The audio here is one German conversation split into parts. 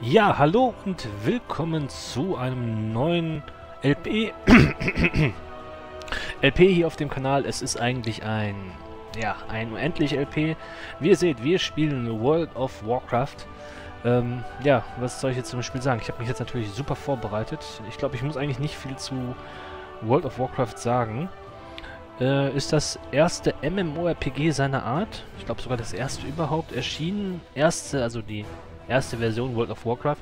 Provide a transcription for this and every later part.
Ja, hallo und willkommen zu einem neuen LP. LP hier auf dem Kanal. Es ist eigentlich ein, ja, ein unendlich LP. Wie ihr seht, wir spielen World of Warcraft. Ähm, ja, was soll ich jetzt zum Spiel sagen? Ich habe mich jetzt natürlich super vorbereitet. Ich glaube, ich muss eigentlich nicht viel zu World of Warcraft sagen. Äh, ist das erste MMORPG seiner Art. Ich glaube sogar das erste überhaupt erschienen. Erste, also die erste Version World of Warcraft,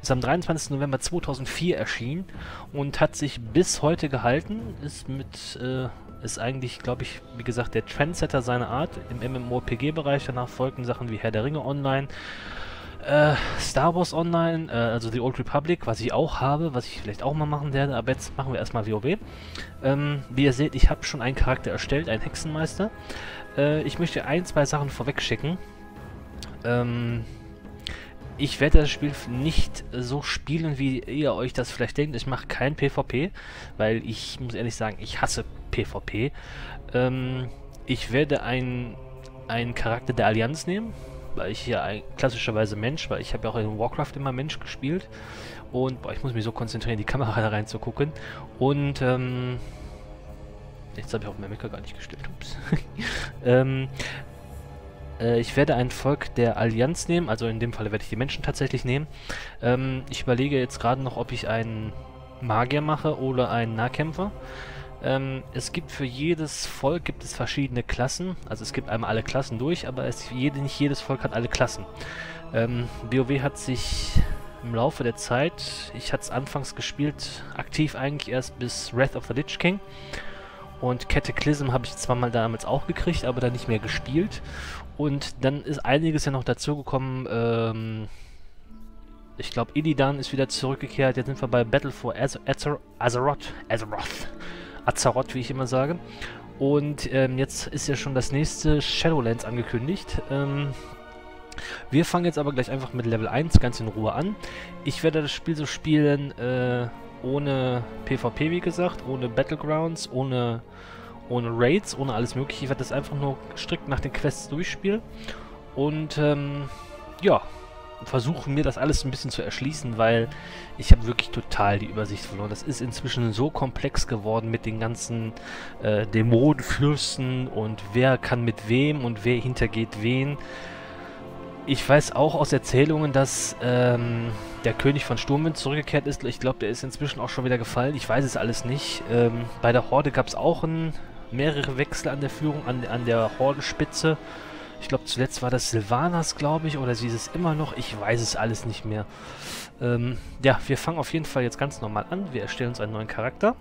ist am 23. November 2004 erschienen und hat sich bis heute gehalten. Ist mit, äh, ist eigentlich, glaube ich, wie gesagt, der Trendsetter seiner Art im MMORPG-Bereich. Danach folgten Sachen wie Herr der Ringe Online, äh, Star Wars Online, äh, also The Old Republic, was ich auch habe, was ich vielleicht auch mal machen werde, aber jetzt machen wir erstmal WoW. Ähm, wie ihr seht, ich habe schon einen Charakter erstellt, einen Hexenmeister. Äh, ich möchte ein, zwei Sachen vorweg schicken. Ähm, ich werde das Spiel nicht so spielen, wie ihr euch das vielleicht denkt. Ich mache kein PvP, weil ich muss ehrlich sagen, ich hasse PvP. Ähm, ich werde einen Charakter der Allianz nehmen, weil ich hier ein, klassischerweise Mensch, weil ich habe ja auch in Warcraft immer Mensch gespielt. Und boah, ich muss mich so konzentrieren, die Kamera da reinzugucken. Und ähm, jetzt habe ich auf Mimica gar nicht gestellt. Ups. ähm, äh, ich werde ein Volk der Allianz nehmen, also in dem Fall werde ich die Menschen tatsächlich nehmen. Ähm, ich überlege jetzt gerade noch, ob ich einen Magier mache oder einen Nahkämpfer. Ähm, es gibt für jedes Volk gibt es verschiedene Klassen. Also es gibt einmal alle Klassen durch, aber es, jede, nicht jedes Volk hat alle Klassen. Ähm, WoW hat sich im Laufe der Zeit, ich hatte es anfangs gespielt, aktiv eigentlich erst bis Wrath of the Lich King. Und Cataclysm habe ich zwar mal damals auch gekriegt, aber dann nicht mehr gespielt. Und dann ist einiges ja noch dazugekommen. Ähm, ich glaube, Illidan ist wieder zurückgekehrt. Jetzt sind wir bei Battle for Az Azer Azeroth. Azeroth. Azeroth, wie ich immer sage. Und ähm, jetzt ist ja schon das nächste Shadowlands angekündigt. Ähm, wir fangen jetzt aber gleich einfach mit Level 1 ganz in Ruhe an. Ich werde das Spiel so spielen, äh, ohne PvP, wie gesagt, ohne Battlegrounds, ohne ohne Raids, ohne alles mögliche. Ich werde das einfach nur strikt nach den Quests durchspielen. Und ähm, ja, versuchen mir das alles ein bisschen zu erschließen, weil ich habe wirklich total die Übersicht verloren. Das ist inzwischen so komplex geworden mit den ganzen äh, Dämonenfürsten und wer kann mit wem und wer hintergeht wen. Ich weiß auch aus Erzählungen, dass ähm, der König von Sturmwind zurückgekehrt ist. Ich glaube, der ist inzwischen auch schon wieder gefallen. Ich weiß es alles nicht. Ähm, bei der Horde gab es auch einen mehrere Wechsel an der Führung, an, an der Hordenspitze. Ich glaube, zuletzt war das Silvanas, glaube ich, oder sie ist es immer noch. Ich weiß es alles nicht mehr. Ähm, ja, wir fangen auf jeden Fall jetzt ganz normal an. Wir erstellen uns einen neuen Charakter.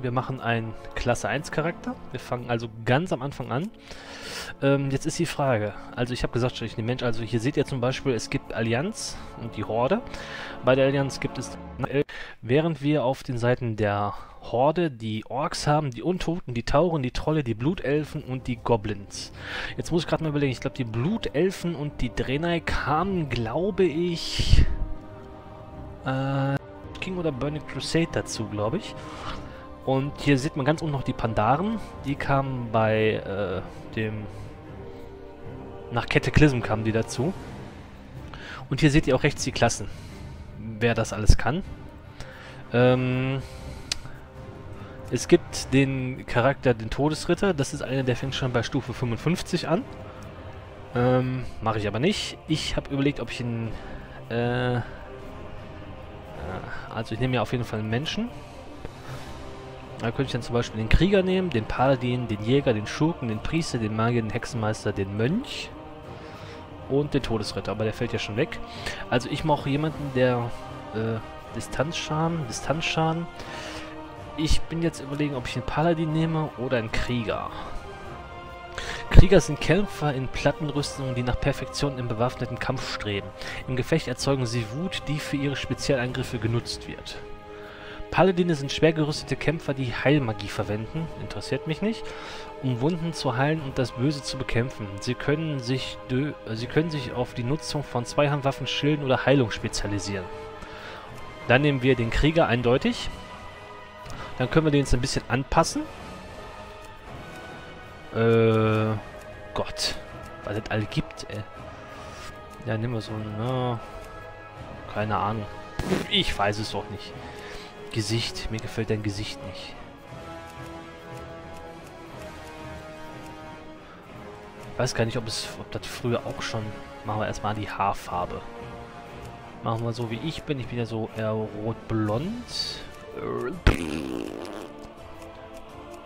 Wir machen einen Klasse 1 Charakter. Wir fangen also ganz am Anfang an. Ähm, jetzt ist die Frage. Also ich habe gesagt, ich nehme Mensch. Also hier seht ihr zum Beispiel, es gibt Allianz und die Horde. Bei der Allianz gibt es... Während wir auf den Seiten der Horde die Orks haben, die Untoten, die Tauren, die Trolle, die Blutelfen und die Goblins. Jetzt muss ich gerade mal überlegen, ich glaube die Blutelfen und die Draenei kamen, glaube ich, äh, King oder Burning Crusade dazu, glaube ich. Und hier sieht man ganz unten noch die Pandaren, die kamen bei äh, dem, nach Cataclysm kamen die dazu. Und hier seht ihr auch rechts die Klassen, wer das alles kann. Ähm, es gibt den Charakter, den Todesritter. Das ist einer, der fängt schon bei Stufe 55 an. Ähm, mache ich aber nicht. Ich habe überlegt, ob ich ihn... Äh, also ich nehme ja auf jeden Fall einen Menschen. Da könnte ich dann zum Beispiel den Krieger nehmen, den Paladin, den Jäger, den Schurken, den Priester, den Magier, den Hexenmeister, den Mönch und den Todesritter. Aber der fällt ja schon weg. Also ich mache jemanden, der äh, Distanzschaden, Distanzschaden ich bin jetzt überlegen, ob ich einen Paladin nehme oder einen Krieger. Krieger sind Kämpfer in Plattenrüstungen, die nach Perfektion im bewaffneten Kampf streben. Im Gefecht erzeugen sie Wut, die für ihre Spezialangriffe genutzt wird. Paladine sind schwer gerüstete Kämpfer, die Heilmagie verwenden, interessiert mich nicht, um Wunden zu heilen und das Böse zu bekämpfen. Sie können sich, sie können sich auf die Nutzung von Zweihandwaffen, Schilden oder Heilung spezialisieren. Dann nehmen wir den Krieger eindeutig. Dann können wir den jetzt ein bisschen anpassen. Äh, Gott. Was es alle gibt, ey. Ja, nehmen wir so ein... Ne, keine Ahnung. Ich weiß es doch nicht. Gesicht. Mir gefällt dein Gesicht nicht. Ich weiß gar nicht, ob es, ob das früher auch schon... Machen wir erstmal die Haarfarbe. Machen wir so wie ich bin. Ich bin ja so eher rot-blond.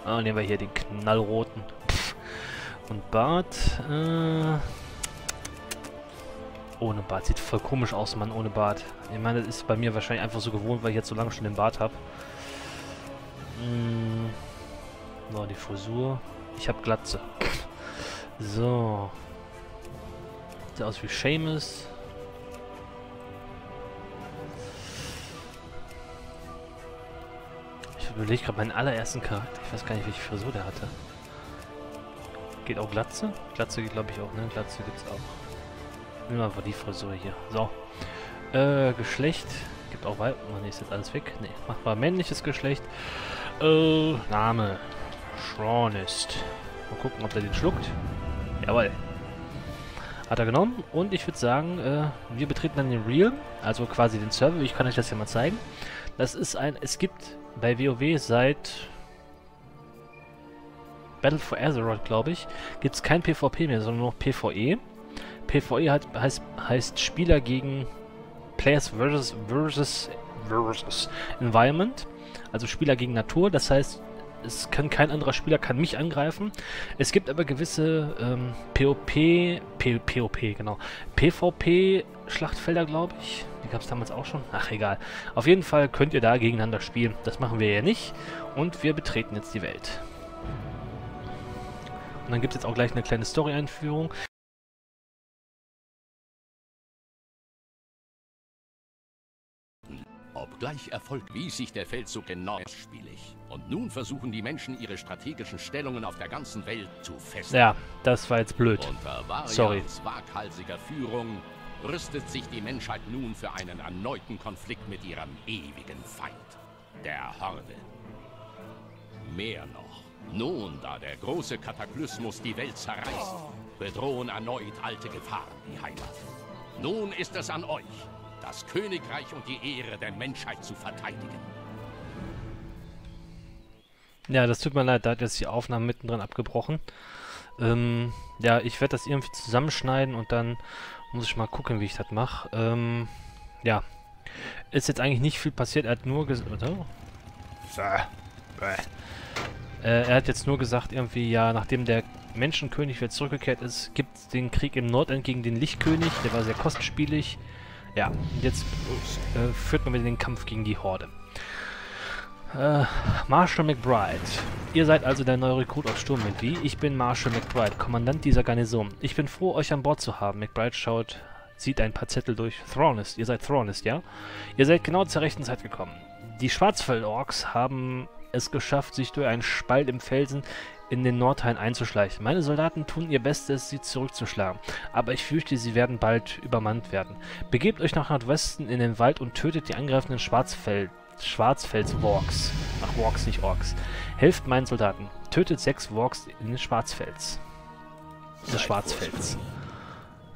Ah, nehmen wir hier den knallroten. Und Bart. Äh, ohne Bart. Sieht voll komisch aus, Mann, ohne Bart. Ich meine, das ist bei mir wahrscheinlich einfach so gewohnt, weil ich jetzt so lange schon den Bart habe. Hm. So, die Frisur. Ich habe Glatze. So. Sieht aus wie Seamus. Überlege gerade meinen allerersten Charakter. Ich weiß gar nicht, welche Frisur der hatte. Geht auch Glatze? Glatze geht, glaube ich, auch, ne? Glatze gibt's auch. Nehmen wir einfach die Frisur hier. So. Äh, Geschlecht. Gibt auch Weib. Oh, ne, ist jetzt alles weg. Ne, machen wir männliches Geschlecht. Äh, Name. Schronist. Mal gucken, ob der den schluckt. Jawohl. Hat er genommen. Und ich würde sagen, äh, wir betreten dann den Real. Also quasi den Server. Ich kann euch das ja mal zeigen. Das ist ein... Es gibt bei WoW seit Battle for Azeroth, glaube ich, gibt es kein PvP mehr, sondern nur PvE. PvE hat, heißt, heißt Spieler gegen Players versus, versus, versus Environment. Also Spieler gegen Natur. Das heißt, es kann kein anderer Spieler kann mich angreifen. Es gibt aber gewisse ähm, POP, P, POP, genau, PvP-Schlachtfelder, glaube ich. Die gab es damals auch schon. Ach, egal. Auf jeden Fall könnt ihr da gegeneinander spielen. Das machen wir ja nicht. Und wir betreten jetzt die Welt. Und dann gibt es jetzt auch gleich eine kleine Story-Einführung. Obgleich Erfolg wies sich der Feldzug genau spielig. Und nun versuchen die Menschen ihre strategischen Stellungen auf der ganzen Welt zu festigen. Ja, das war jetzt blöd. Unter Sorry. waghalsiger Führung rüstet sich die Menschheit nun für einen erneuten Konflikt mit ihrem ewigen Feind, der Horde. Mehr noch. Nun, da der große Kataklysmus die Welt zerreißt, bedrohen erneut alte Gefahren die Heimat. Nun ist es an euch, das Königreich und die Ehre der Menschheit zu verteidigen. Ja, das tut mir leid, da hat jetzt die Aufnahme mittendrin abgebrochen. Ähm, ja, ich werde das irgendwie zusammenschneiden und dann muss ich mal gucken, wie ich das mache. Ähm, ja. Ist jetzt eigentlich nicht viel passiert, er hat nur gesagt... Äh, er hat jetzt nur gesagt, irgendwie, ja, nachdem der Menschenkönig wieder zurückgekehrt ist, gibt es den Krieg im Nordend gegen den Lichtkönig. Der war sehr kostspielig. Ja, jetzt äh, führt man wieder den Kampf gegen die Horde. Äh, Marshall McBride. Ihr seid also der neue Rekrut aus Sturmwind, wie? Ich bin Marshall McBride, Kommandant dieser Garnison. Ich bin froh, euch an Bord zu haben. McBride schaut, sieht ein paar Zettel durch. Thronist, ihr seid Thronist, ja? Ihr seid genau zur rechten Zeit gekommen. Die Schwarzfell-Orks haben es geschafft, sich durch einen Spalt im Felsen in den Nordhain einzuschleichen. Meine Soldaten tun ihr Bestes, sie zurückzuschlagen, aber ich fürchte, sie werden bald übermannt werden. Begebt euch nach Nordwesten in den Wald und tötet die angreifenden Schwarzfell Schwarzfels-Walks. Ach, Walks, nicht Orks. Helft meinen Soldaten. Tötet sechs Walks in den Schwarzfels. Des Schwarzfels.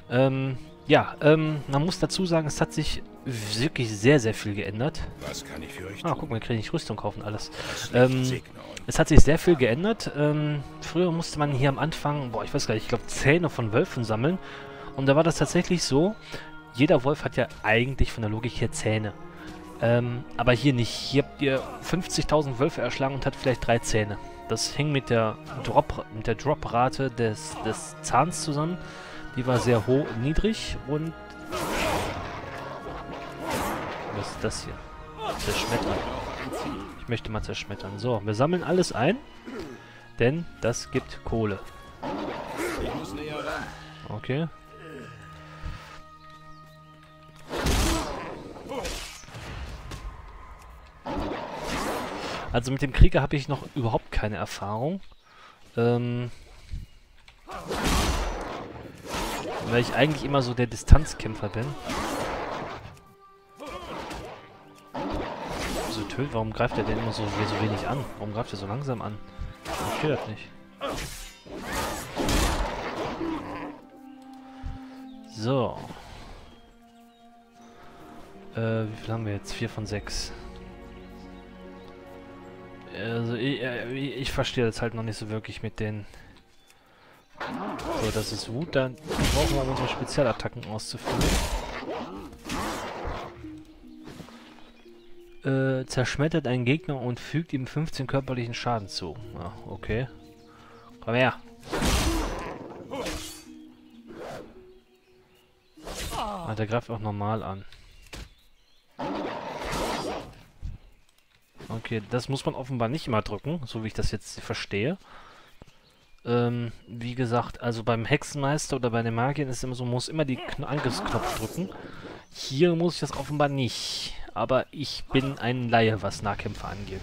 Ähm, ja, ähm, man muss dazu sagen, es hat sich wirklich sehr, sehr viel geändert. Was kann ich für euch Ah, tun? guck mal, kann ich Rüstung kaufen, alles. Ähm, es hat sich sehr viel geändert. Ähm, früher musste man hier am Anfang, boah, ich weiß gar nicht, ich glaube Zähne von Wölfen sammeln. Und da war das tatsächlich so, jeder Wolf hat ja eigentlich von der Logik her Zähne. Ähm, aber hier nicht. Hier habt ihr 50.000 Wölfe erschlagen und hat vielleicht drei Zähne. Das hing mit der Drop, mit der Droprate des, des Zahns zusammen. Die war sehr hoch, niedrig und... Was ist das hier? Zerschmettern. Ich möchte mal zerschmettern. So, wir sammeln alles ein, denn das gibt Kohle. Okay. Also mit dem Krieger habe ich noch überhaupt keine Erfahrung. Ähm, weil ich eigentlich immer so der Distanzkämpfer bin. So töt, warum greift er denn immer so, so wenig an? Warum greift er so langsam an? Ich verstehe das nicht. So. Äh, wie viel haben wir jetzt? 4 von 6. Also, ich, äh, ich verstehe das halt noch nicht so wirklich mit den... So, das ist Wut. Dann brauchen wir, unsere Spezialattacken auszuführen. Äh, zerschmettert einen Gegner und fügt ihm 15 körperlichen Schaden zu. Ah, okay. Komm her. Ah, der greift auch normal an. Okay, das muss man offenbar nicht immer drücken, so wie ich das jetzt verstehe. Ähm, wie gesagt, also beim Hexenmeister oder bei den Magiern ist es immer so, man muss immer die Angriffsknopf drücken. Hier muss ich das offenbar nicht. Aber ich bin ein Laie, was Nahkämpfer angeht.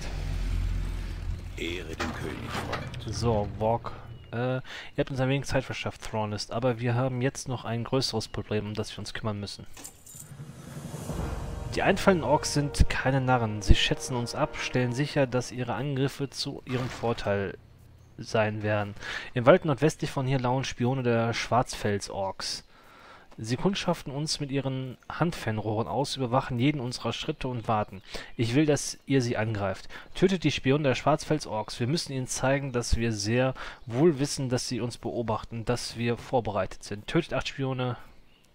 Ehre dem König. So, Walk. Äh, ihr habt uns ein wenig Zeit verschafft, Thrawnest, aber wir haben jetzt noch ein größeres Problem, um das wir uns kümmern müssen. Die einfallenden Orks sind keine Narren. Sie schätzen uns ab, stellen sicher, dass ihre Angriffe zu ihrem Vorteil sein werden. Im Wald nordwestlich von hier lauern Spione der Schwarzfels-Orks. Sie kundschaften uns mit ihren Handfernrohren aus, überwachen jeden unserer Schritte und warten. Ich will, dass ihr sie angreift. Tötet die Spione der Schwarzfels-Orks. Wir müssen ihnen zeigen, dass wir sehr wohl wissen, dass sie uns beobachten, dass wir vorbereitet sind. Tötet acht Spione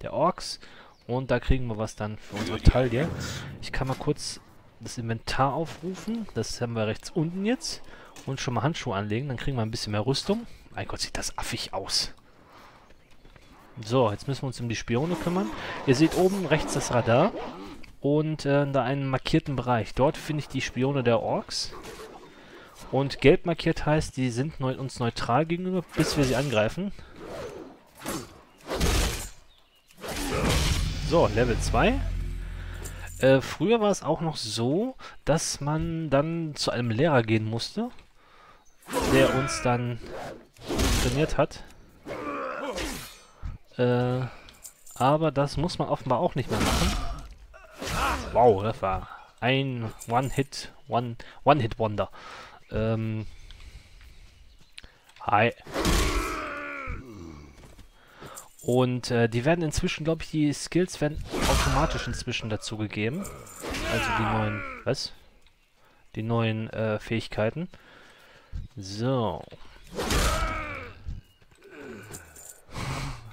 der Orks und da kriegen wir was dann für unsere Taille. Ich kann mal kurz das Inventar aufrufen. Das haben wir rechts unten jetzt. Und schon mal Handschuhe anlegen, dann kriegen wir ein bisschen mehr Rüstung. Mein Gott, sieht das affig aus. So, jetzt müssen wir uns um die Spione kümmern. Ihr seht oben rechts das Radar und äh, da einen markierten Bereich. Dort finde ich die Spione der Orks. Und gelb markiert heißt, die sind neu uns neutral gegenüber, bis wir sie angreifen. So, Level 2. Äh, früher war es auch noch so, dass man dann zu einem Lehrer gehen musste, der uns dann trainiert hat. Äh, aber das muss man offenbar auch nicht mehr machen. Wow, das war ein One-Hit, One, One-Hit-Wonder. Ähm, hi. Und äh, die werden inzwischen, glaube ich, die Skills werden automatisch inzwischen dazu gegeben. Also die neuen, was? Die neuen äh, Fähigkeiten. So.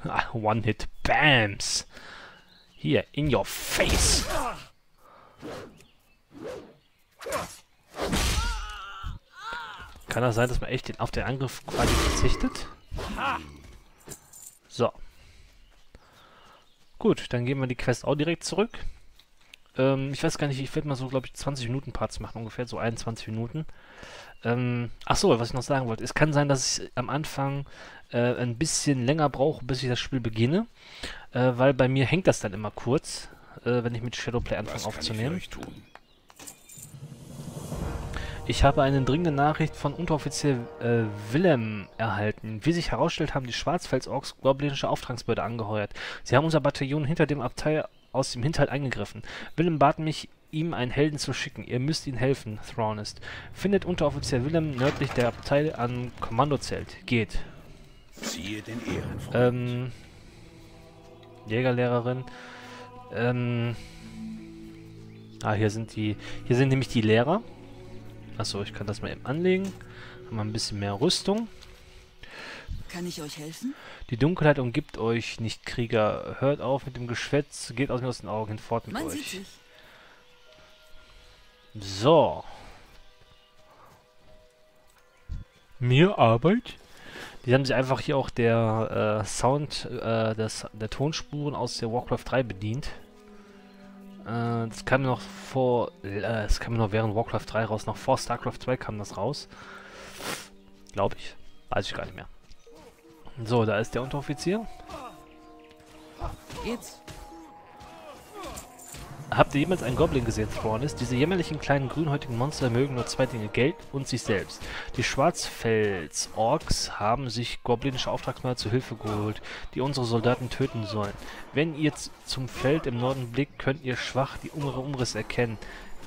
Ah, One-Hit Bams. Hier, in your face. Kann das sein, dass man echt den, auf den Angriff quasi verzichtet? So. Gut, dann gehen wir die Quest auch direkt zurück. Ähm, ich weiß gar nicht, ich werde mal so, glaube ich, 20 Minuten Parts machen, ungefähr so 21 Minuten. Ähm, ach so, was ich noch sagen wollte. Es kann sein, dass ich am Anfang äh, ein bisschen länger brauche, bis ich das Spiel beginne, äh, weil bei mir hängt das dann immer kurz, äh, wenn ich mit Shadowplay anfange aufzunehmen. Ich, ich habe eine dringende Nachricht von Unteroffizier äh, Willem erhalten. Wie sich herausstellt, haben die Schwarzfels-Orks goblinische Auftragsbehörde angeheuert. Sie haben unser Bataillon hinter dem Abteil aus dem Hinterhalt eingegriffen. Willem bat mich, ihm einen Helden zu schicken. Ihr müsst ihm helfen, Thrawnest. Findet Unteroffizier Willem nördlich der Abteil an Kommandozelt. Geht. Ziehe den Ehrenfreund. Ähm, Jägerlehrerin. Ähm, ah, hier sind die, hier sind nämlich die Lehrer. Achso, ich kann das mal eben anlegen. Haben wir ein bisschen mehr Rüstung. Kann ich euch helfen? Die Dunkelheit umgibt euch, nicht Krieger. Hört auf mit dem Geschwätz, geht aus, aus den Augen hinfort mit Man euch. So. Mehr Arbeit? Die haben sich einfach hier auch der äh, Sound äh, des, der Tonspuren aus der Warcraft 3 bedient. Äh, das kam noch vor, äh, das kam noch während Warcraft 3 raus, noch vor StarCraft 2 kam das raus. Glaube ich. Weiß ich gar nicht mehr. So, da ist der Unteroffizier. Geht's? Habt ihr jemals einen Goblin gesehen, Thrawnest? Diese jämmerlichen kleinen grünhäutigen Monster mögen nur zwei Dinge, Geld und sich selbst. Die Schwarzfels-Orks haben sich goblinische Auftragsmörder zu Hilfe geholt, die unsere Soldaten töten sollen. Wenn ihr zum Feld im Norden blickt, könnt ihr schwach die Umre Umriss erkennen.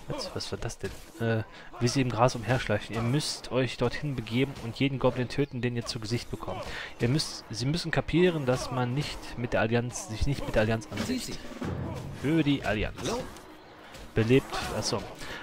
Was, was war das denn? Äh, wie sie im Gras umherschleichen. Ihr müsst euch dorthin begeben und jeden Goblin töten, den ihr zu Gesicht bekommt. Ihr müsst, sie müssen kapieren, dass man nicht mit der Allianz, sich nicht mit der Allianz ansieht. Für die Allianz. belebt. Achso.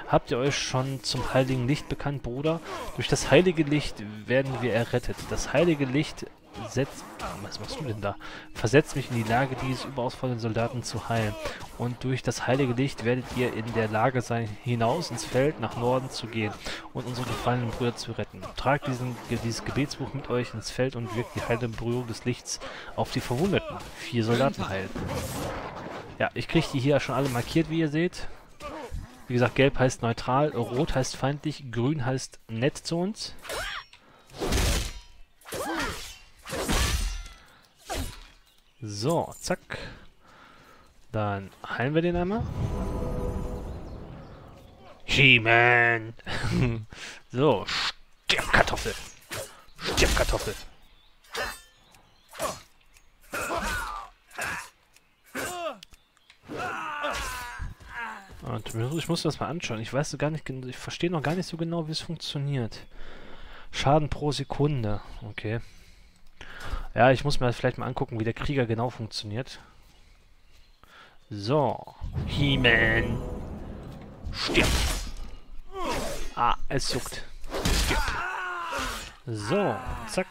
Habt ihr euch schon zum heiligen Licht bekannt, Bruder? Durch das heilige Licht werden wir errettet. Das heilige Licht setzt... Was machst du denn da? Versetzt mich in die Lage, dieses überaus vollen Soldaten zu heilen. Und durch das heilige Licht werdet ihr in der Lage sein, hinaus ins Feld nach Norden zu gehen und unsere gefallenen Brüder zu retten. Tragt diesen, dieses Gebetsbuch mit euch ins Feld und wirkt die heilende Berührung des Lichts auf die Verwundeten. Vier Soldaten heilen. Ja, ich kriege die hier schon alle markiert, wie ihr seht. Wie gesagt, gelb heißt neutral, rot heißt feindlich, grün heißt nett zu uns. So, zack. Dann heilen wir den einmal. He-Man! so, stirb Kartoffel! Stirb Kartoffel! Und ich muss das mal anschauen. Ich weiß gar nicht, ich verstehe noch gar nicht so genau, wie es funktioniert. Schaden pro Sekunde. Okay. Ja, ich muss mir vielleicht mal angucken, wie der Krieger genau funktioniert. So. He-Man. Stirb. Ah, es juckt. Stirb. So, zack.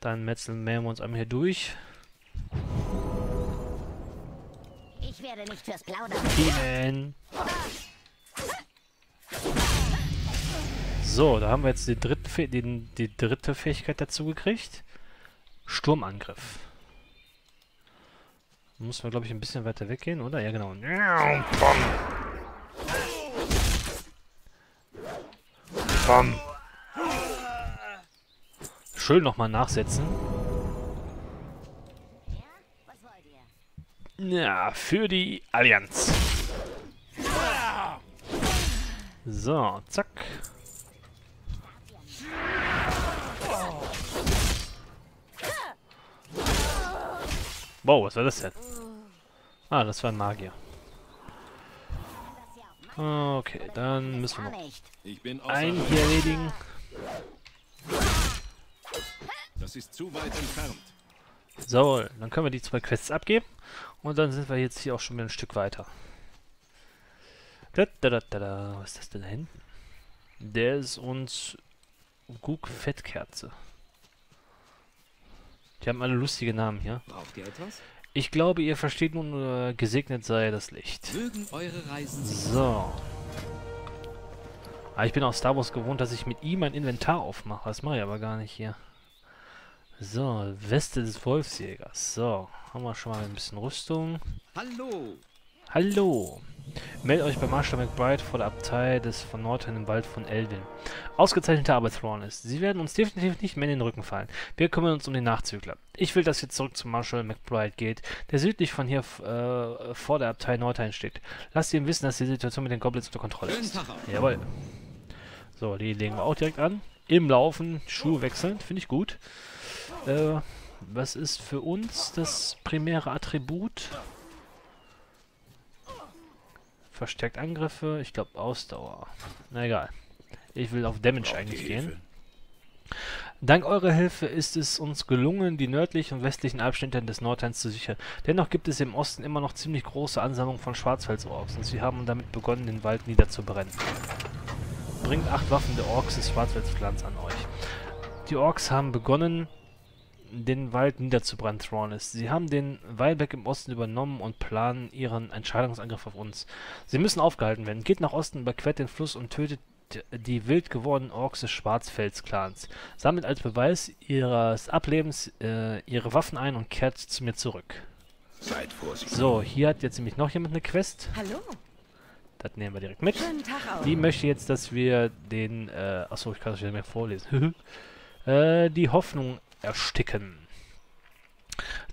Dann metzeln wir uns einmal hier durch. Ich werde nicht fürs Plaudern. He-Man. So, da haben wir jetzt die dritte, den, die dritte Fähigkeit dazu gekriegt. Sturmangriff. Muss man, glaube ich, ein bisschen weiter weggehen, oder? Ja, genau. Bam. Schön nochmal nachsetzen. Ja, für die Allianz. So, zack. Wow, was war das denn? Ah, das war ein Magier. Okay, dann müssen wir noch einen hier erledigen. Das ist zu weit entfernt. So, dann können wir die zwei Quests abgeben. Und dann sind wir jetzt hier auch schon wieder ein Stück weiter. Da, da, da, da, da. Was ist das denn da hinten? Der ist uns Gug Fettkerze. Die haben alle lustige Namen hier. Braucht ihr etwas? Ich glaube, ihr versteht nun, äh, gesegnet sei das Licht. Mögen eure Reisen So. Ah, ich bin aus Star Wars gewohnt, dass ich mit ihm mein Inventar aufmache. Das mache ich aber gar nicht hier. So, Weste des Wolfsjägers. So, haben wir schon mal ein bisschen Rüstung. Hallo! Hallo! Meldet euch bei Marshall McBride vor der Abtei des von Nordheim im Wald von Elvin. Ausgezeichnete Arbeit, Thrawn ist. Sie werden uns definitiv nicht mehr in den Rücken fallen. Wir kümmern uns um den Nachzügler. Ich will, dass ihr zurück zu Marshall McBride geht, der südlich von hier äh, vor der Abtei Nordheim steht. Lasst ihm wissen, dass die Situation mit den Goblins unter Kontrolle ist. Jawohl. So, die legen wir auch direkt an. Im Laufen, Schuhe wechseln, finde ich gut. Äh, was ist für uns das primäre Attribut? Verstärkt Angriffe, ich glaube Ausdauer. Na egal. Ich will auf Damage eigentlich gehen. Dank eurer Hilfe ist es uns gelungen, die nördlichen und westlichen Abschnitte des Nordhands zu sichern. Dennoch gibt es im Osten immer noch ziemlich große Ansammlungen von Schwarzfelsorks und sie haben damit begonnen, den Wald niederzubrennen. Bringt acht Waffen der Orks des Schwarzwaldclans an euch. Die Orks haben begonnen, den Wald niederzubrennen, Thrawnest. Sie haben den Weilberg im Osten übernommen und planen ihren Entscheidungsangriff auf uns. Sie müssen aufgehalten werden. Geht nach Osten, überquert den Fluss und tötet die wild gewordenen Orks des Schwarzfels-Clans. Sammelt als Beweis ihres Ablebens äh, ihre Waffen ein und kehrt zu mir zurück. Seid vorsichtig. So, hier hat jetzt nämlich noch jemand eine Quest. Hallo. Das nehmen wir direkt mit. Schönen Tag auch. Die möchte jetzt, dass wir den, äh, achso, ich kann das nicht mehr vorlesen. äh, die Hoffnung ersticken.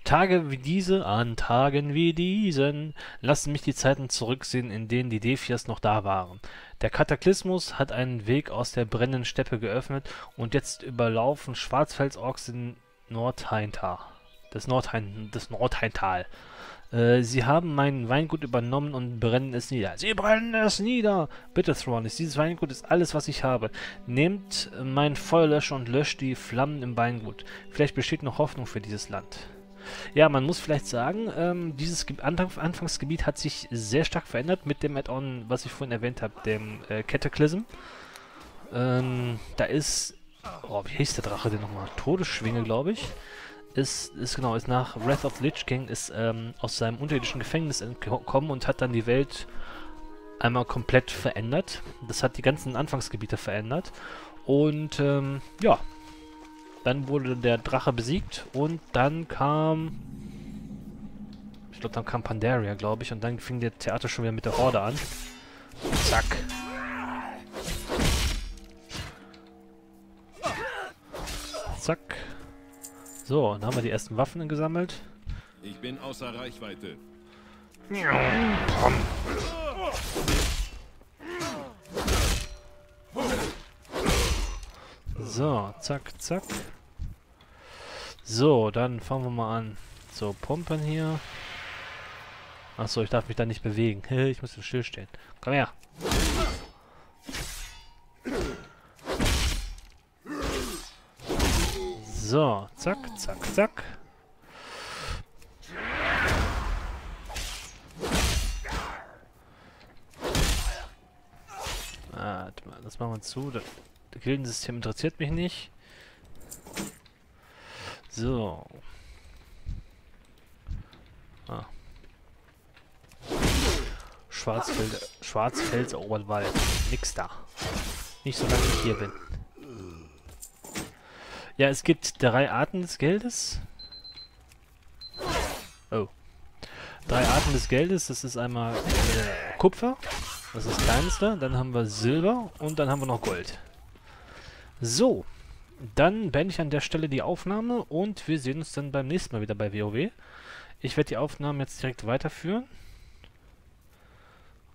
Tage wie diese, an Tagen wie diesen, lassen mich die Zeiten zurücksehen, in denen die Defias noch da waren. Der Kataklysmus hat einen Weg aus der brennenden Steppe geöffnet und jetzt überlaufen Schwarzfelsorks in Nordhaintal. Das, Nordhain, das. Äh, sie haben mein Weingut übernommen und brennen es nieder. Sie brennen es nieder! Bitte, Thrawn, dieses Weingut ist alles, was ich habe. Nehmt mein Feuerlöscher und löscht die Flammen im Weingut. Vielleicht besteht noch Hoffnung für dieses Land. Ja, man muss vielleicht sagen, ähm, dieses Ge Anfang Anfangsgebiet hat sich sehr stark verändert mit dem Add-on, was ich vorhin erwähnt habe, dem äh, Cataclysm. Ähm, da ist, oh, wie hieß der Drache denn nochmal? Todesschwinge, glaube ich. Ist, ist genau, ist nach Wrath of Lich King, ist ähm, aus seinem unterirdischen Gefängnis entkommen und hat dann die Welt einmal komplett verändert. Das hat die ganzen Anfangsgebiete verändert. Und ähm, ja, dann wurde der Drache besiegt und dann kam... Ich glaube, dann kam Pandaria, glaube ich. Und dann fing der Theater schon wieder mit der Horde an. Zack. Zack. So, dann haben wir die ersten Waffen gesammelt. Ich bin außer Reichweite. So, zack, zack. So, dann fangen wir mal an. So, Pumpen hier. Achso, ich darf mich da nicht bewegen. ich muss stillstehen. Komm her. So, zack, zack, zack. Warte mal, das machen wir zu. Das Gildensystem interessiert mich nicht. So. Ah. Schwarzfeld, Schwarzfels Oberwald. Nix da. Nicht solange ich hier bin. Ja, es gibt drei Arten des Geldes. Oh. Drei Arten des Geldes. Das ist einmal äh, Kupfer. Das ist das kleinste. Dann haben wir Silber und dann haben wir noch Gold. So. Dann beende ich an der Stelle die Aufnahme und wir sehen uns dann beim nächsten Mal wieder bei WoW. Ich werde die Aufnahmen jetzt direkt weiterführen.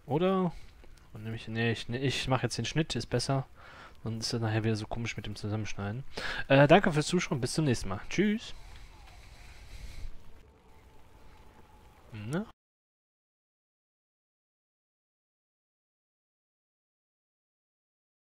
Oder? Nee, ich, ich mache jetzt den Schnitt, ist besser. Dann ist das nachher wieder so komisch mit dem Zusammenschneiden. Äh, danke fürs Zuschauen, bis zum nächsten Mal. Tschüss. Ne?